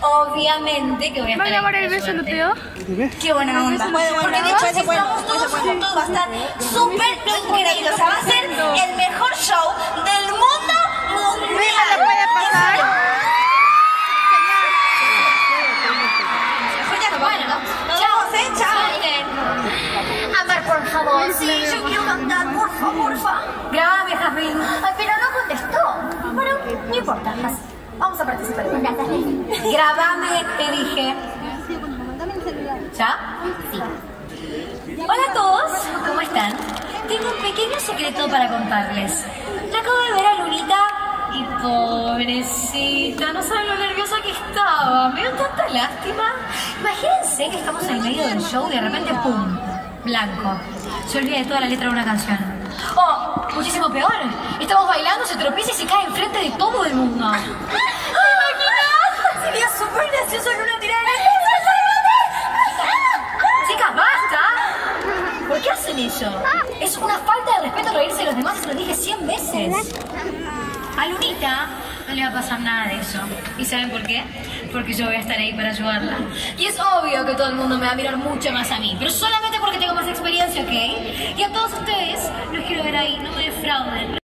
obviamente que voy a estar ¿Van a el beso. Luteo? Qué buena onda. Porque de hecho, si estamos todos juntos, va a estar súper increíble. O sea, va a ser el mejor show del mundo mundial. ¿le puede pasar? Bueno, chao, ¿eh? Chao. Amar, por favor. Sí, yo quiero cantar, por favor, porfa. Grabame, Jasmine. Ay, pero no contestó. Bueno, no importa. Vamos a participar. Grabame, te dije. ¿Ya? Sí. Hola a todos, ¿cómo están? Tengo un pequeño secreto para contarles. La acabo de ver a Lunita y pobrecita, no saben lo nerviosa que estaba. Me dio tanta lástima. Imagínense que estamos en el medio del show y de repente ¡pum! Blanco. Se olvida de toda la letra de una canción. O, muchísimo peor, estamos bailando, se tropieza y se cae enfrente de todo el mundo. Es una falta de respeto reírse de los demás, se lo dije 100 veces. A Lunita no le va a pasar nada de eso. ¿Y saben por qué? Porque yo voy a estar ahí para ayudarla. Y es obvio que todo el mundo me va a mirar mucho más a mí, pero solamente porque tengo más experiencia, ¿ok? Y a todos ustedes los quiero ver ahí, no me defrauden.